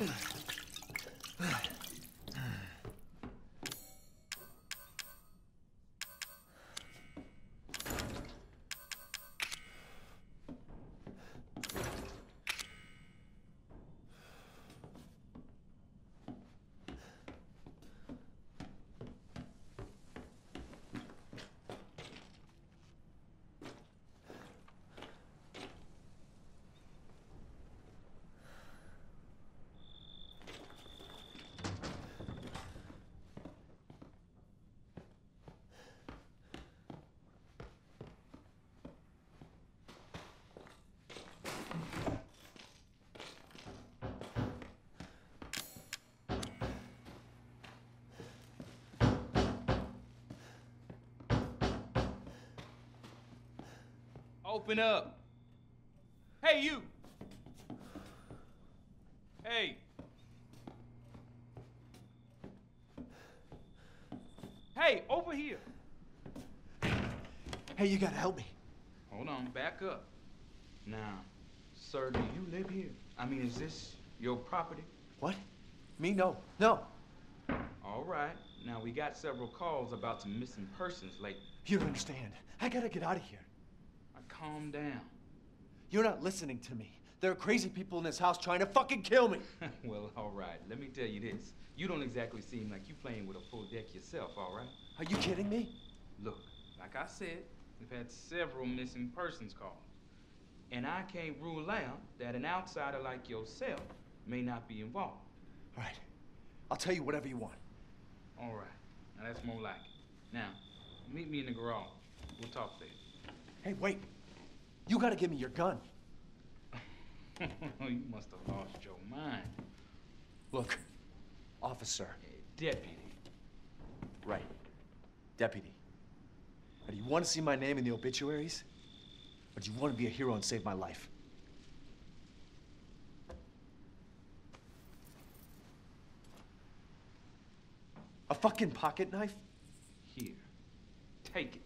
うん。Open up. Hey, you. Hey. Hey, over here. Hey, you gotta help me. Hold on, back up. Now, sir, do you live here? I mean, is this your property? What? Me? No. No. All right. Now, we got several calls about some missing persons lately. You don't understand. I gotta get out of here. Calm down. You're not listening to me. There are crazy people in this house trying to fucking kill me. well, all right. Let me tell you this. You don't exactly seem like you're playing with a full deck yourself, all right? Are you kidding me? Look, like I said, we've had several missing persons calls. And I can't rule out that an outsider like yourself may not be involved. All right. I'll tell you whatever you want. All right. Now that's more like it. Now, meet me in the garage. We'll talk there. Hey, wait. You gotta give me your gun. you must have lost your mind. Look, officer. Deputy. Right. Deputy. Now, do you want to see my name in the obituaries? Or do you want to be a hero and save my life? A fucking pocket knife? Here. Take it.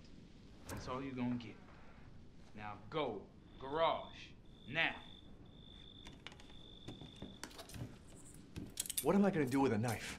That's all you're gonna get. Now go. Garage. Now. What am I gonna do with a knife?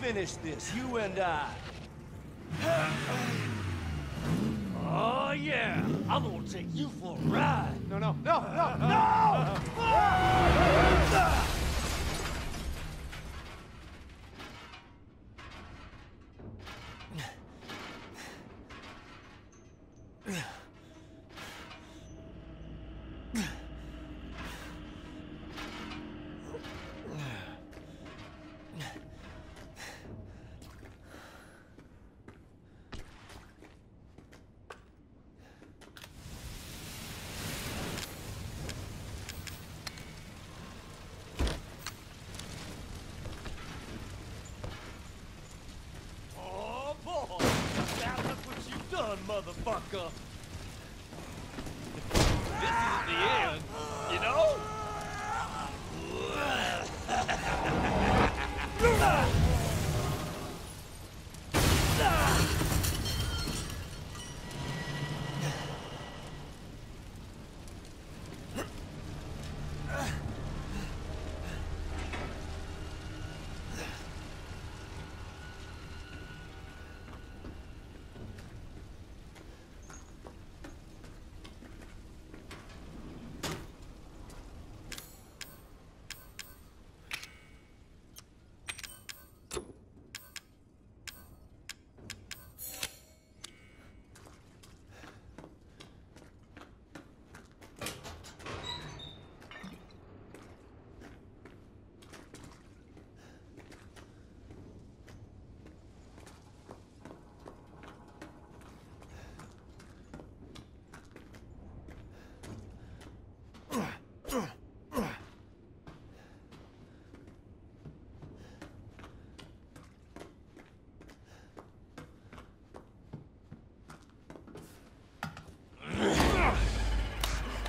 finish this, you and I. Oh, yeah. I'm gonna take you for a ride. No, no, no, no, no! Oh, boy. Now look what you've done, motherfucker. This is the end, you know?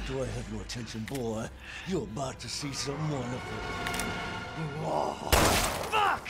Do I have your attention, boy? You're about to see something wonderful. Oh, fuck!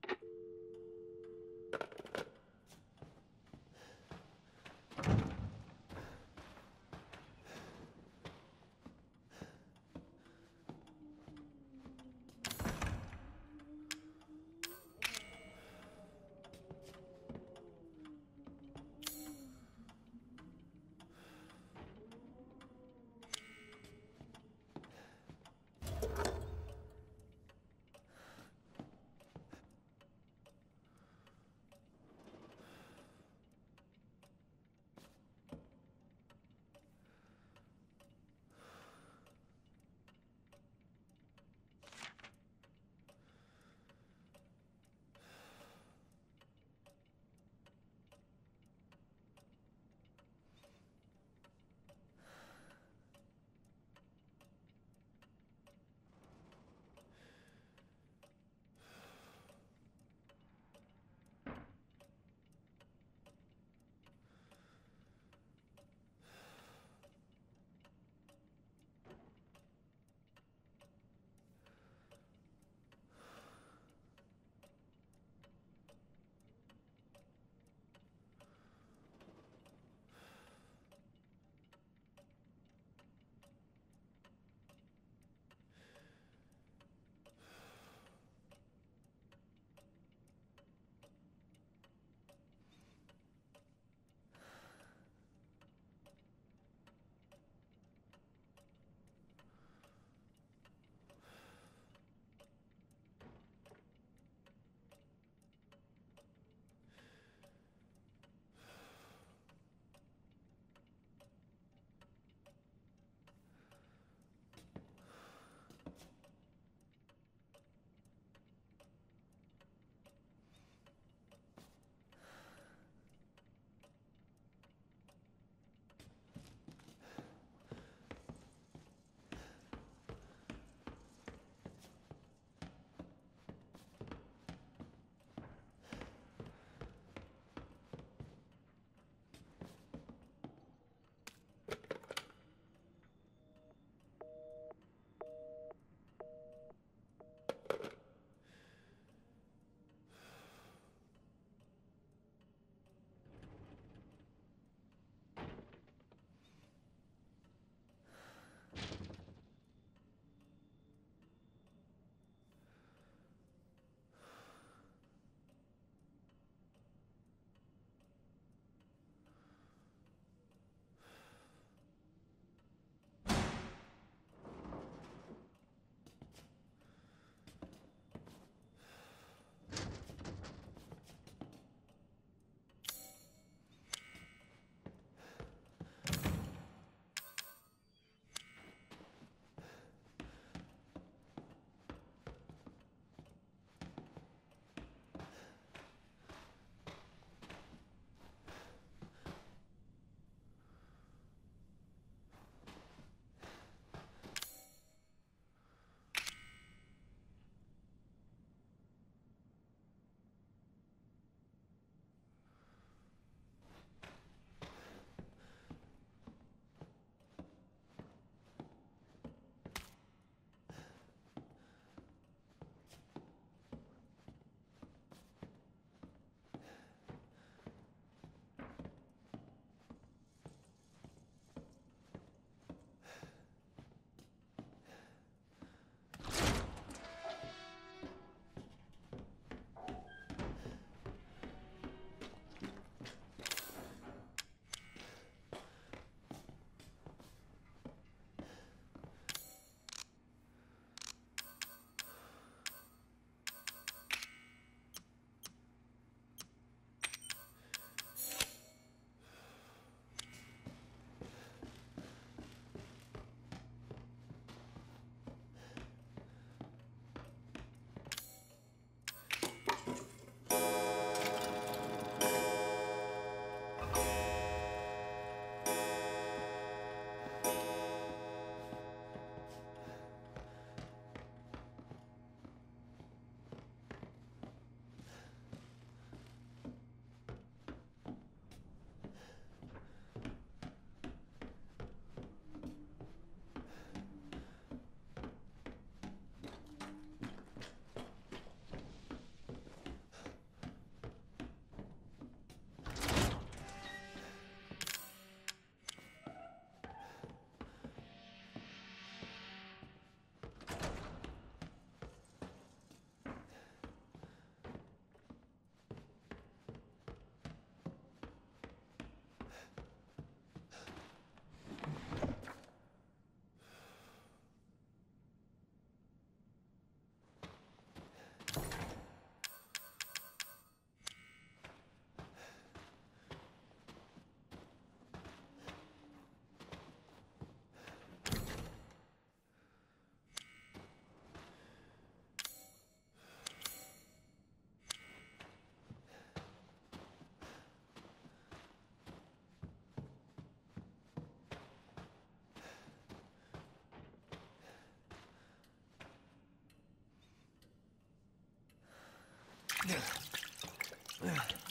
Were.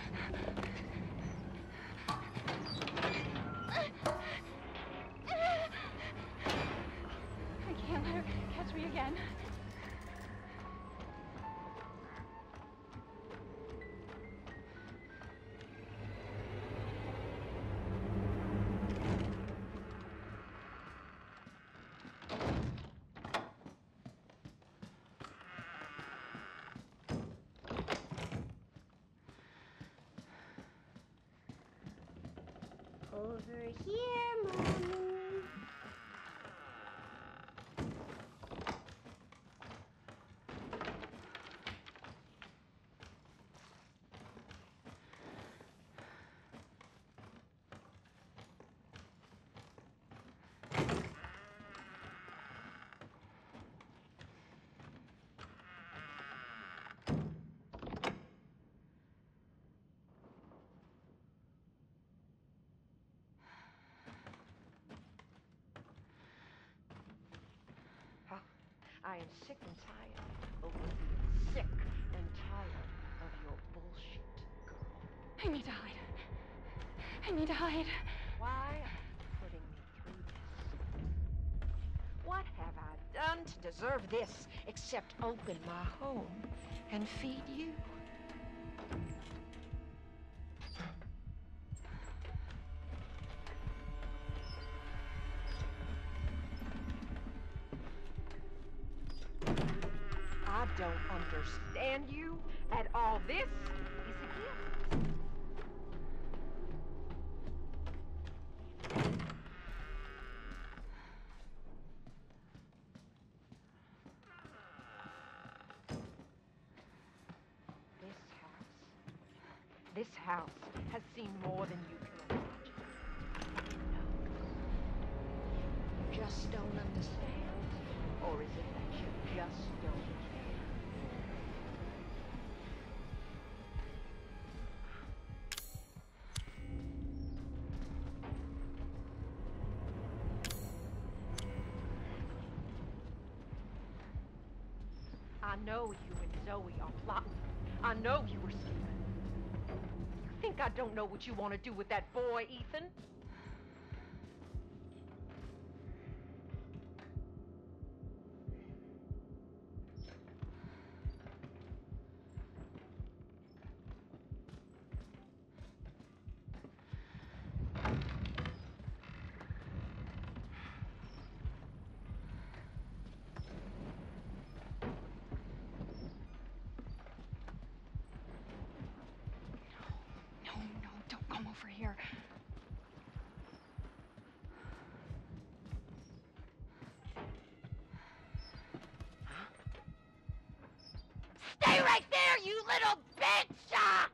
Again. Over here, Mommy. I am sick and tired of being sick and tired of your bullshit, girl. I need to hide. I need to hide. Why are you putting me through this? What have I done to deserve this except open my home and feed you? This is a gift. This house. This house has seen more than you can imagine. You just don't understand? Or is it know you and Zoe are plotting. I know you were scheming. You think I don't know what you want to do with that boy, Ethan? No, no, don't come over here. Stay right there, you little bitch! Ah!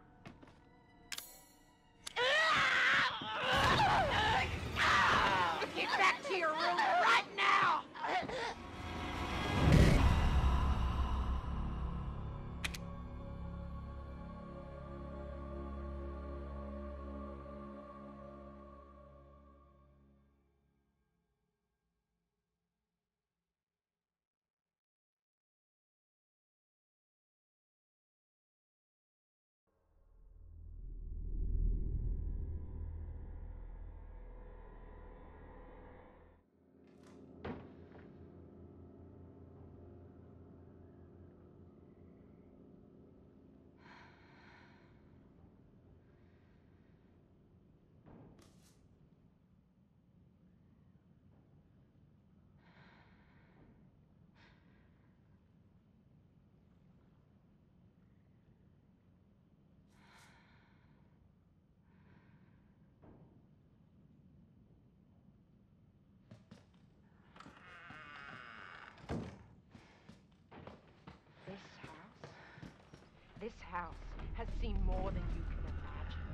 This house has seen more than you can imagine.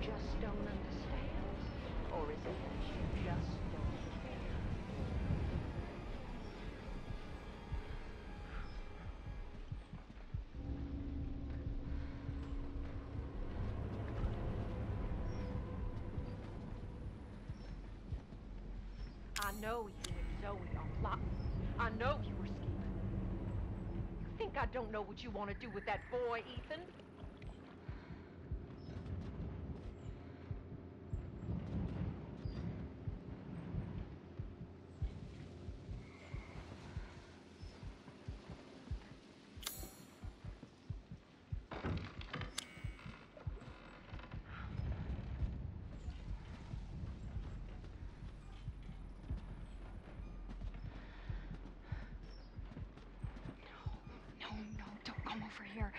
Just don't understand? Or is it that you just don't care? I know you and Zoe are plotting. I know you were scheming. You think I don't know what you want to do with that boy, Ethan? No, no, don't come over here.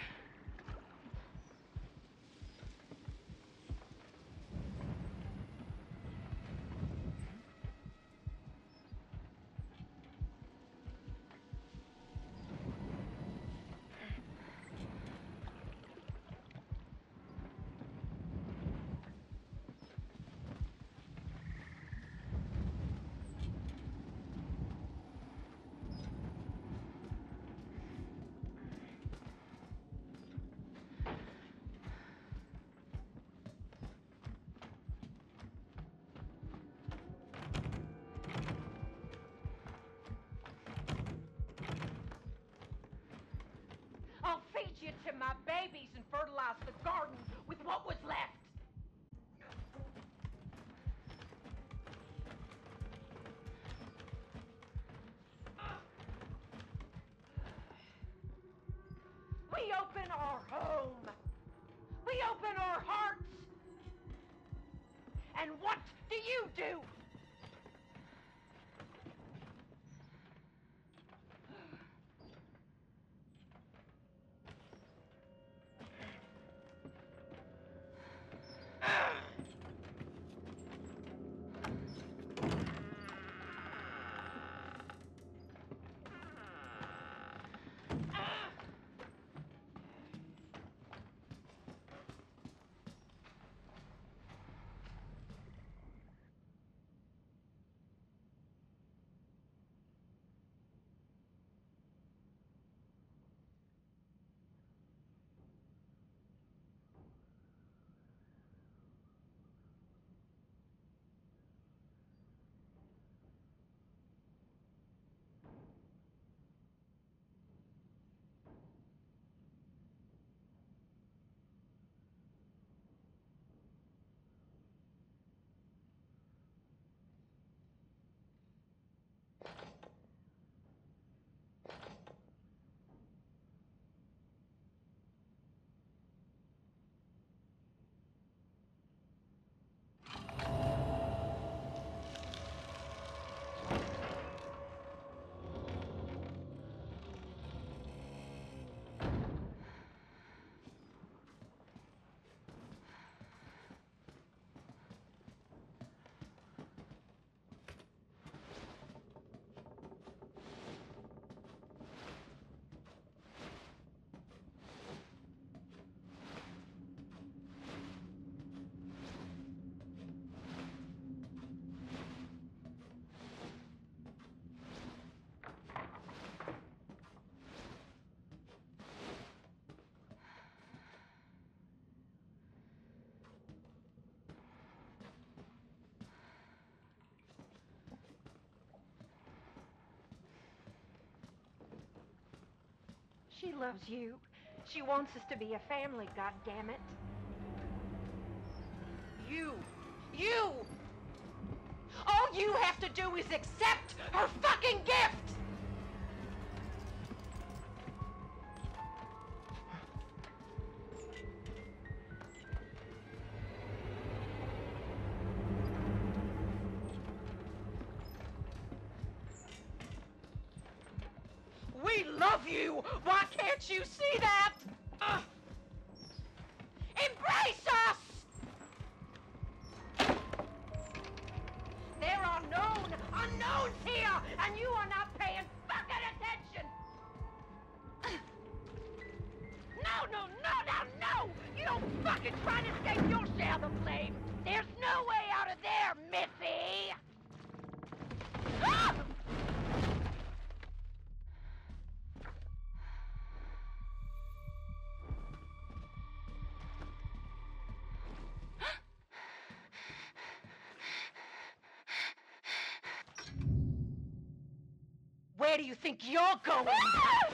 You to my babies and fertilize the garden with what was left. We open our home. We open our hearts. And what do you do? She loves you. She wants us to be a family, goddammit. You. You! All you have to do is accept her fucking gift! Think you're going?